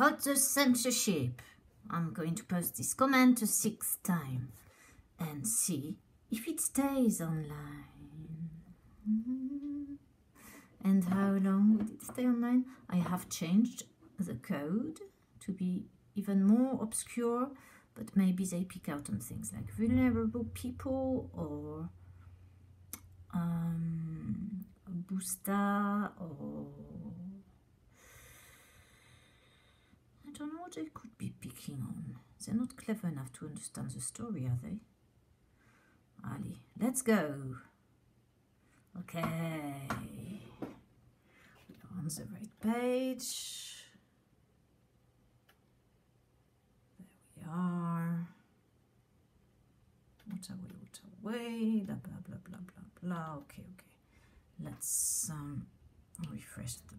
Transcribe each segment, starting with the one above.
The censorship. I'm going to post this comment a sixth time and see if it stays online. And how long will it stay online? I have changed the code to be even more obscure, but maybe they pick out on things like vulnerable people or um, Busta or I don't know what they could be picking on. They're not clever enough to understand the story, are they? Ali, let's go. Okay. We're on the right page. There we are. What away, what away, blah, blah, blah, blah, blah, blah. Okay, okay. Let's um, refresh the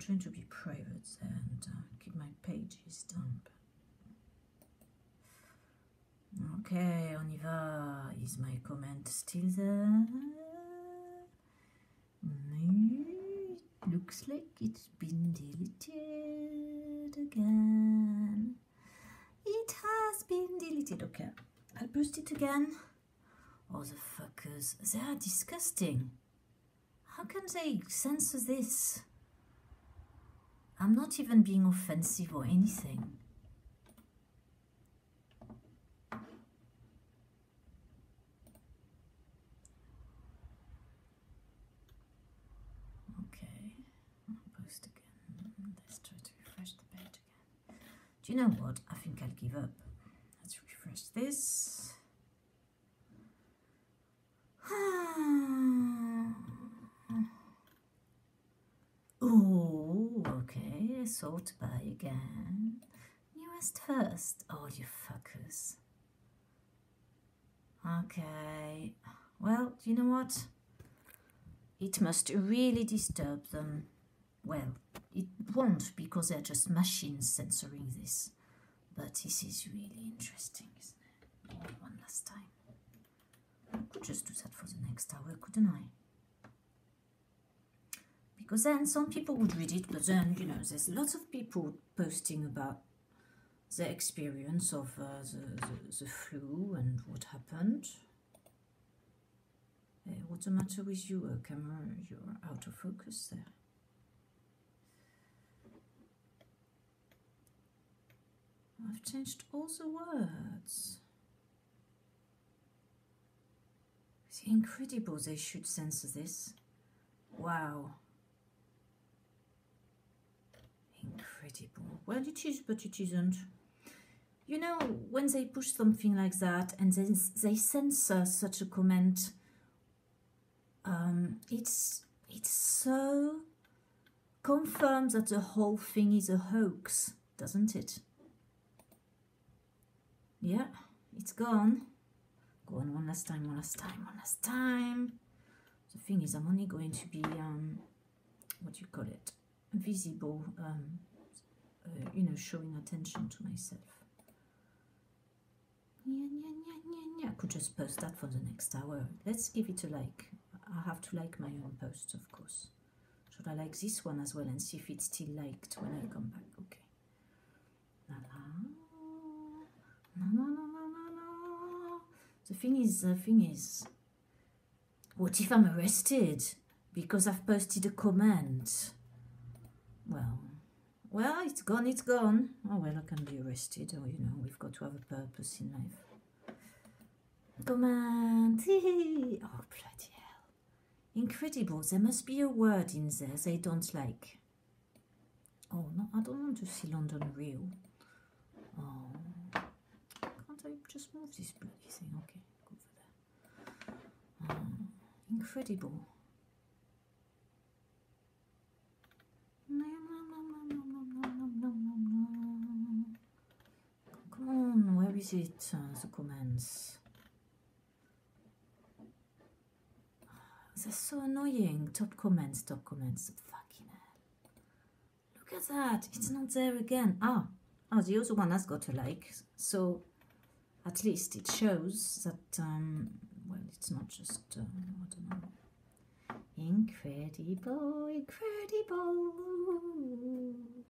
trying to be private and uh, keep my pages down. Okay, on y va. Is my comment still there? It looks like it's been deleted again. It has been deleted. Okay, I'll post it again. Oh, the fuckers. They are disgusting. How can they censor this? I'm not even being offensive or anything. Okay, I'll post again. Let's try to refresh the page again. Do you know what? I think I'll give up. Let's refresh this. Oh, okay. Sort by again. Newest first. Oh, you fuckers. Okay. Well, you know what? It must really disturb them. Well, it won't because they're just machines censoring this. But this is really interesting, isn't it? One last time. I could just do that for the next hour, couldn't I? Because then some people would read it, but then, you know, there's lots of people posting about their experience of uh, the, the, the flu and what happened. Hey, what's the matter with you, uh, camera? You're out of focus there. I've changed all the words. It's incredible they should censor this. Wow. Incredible. Well, it is, but it isn't. You know, when they push something like that and then they censor such a comment, um, it's it's so confirmed that the whole thing is a hoax, doesn't it? Yeah, it's gone. Go on one last time, one last time, one last time. The thing is, I'm only going to be, um, what do you call it? Visible, um, uh, you know, showing attention to myself. Yeah, yeah, yeah, yeah, yeah. I could just post that for the next hour. Let's give it a like. I have to like my own posts, of course. Should I like this one as well and see if it's still liked when I come back? Okay. La la. La la la la la. The thing is, the thing is, what if I'm arrested because I've posted a comment? Well, well, it's gone, it's gone. Oh, well, I can be arrested, or, you know, we've got to have a purpose in life. Comment! oh, bloody hell. Incredible. There must be a word in there they don't like. Oh, no, I don't want to see London Real. Oh, can't I just move this bloody thing? Okay, go for that. Oh, incredible. The comments. They're so annoying. Top comments, top comments. Fucking hell. Look at that. It's not there again. Ah, oh, the other one has got a like. So at least it shows that, um, well, it's not just, uh, I don't know. Incredible, incredible.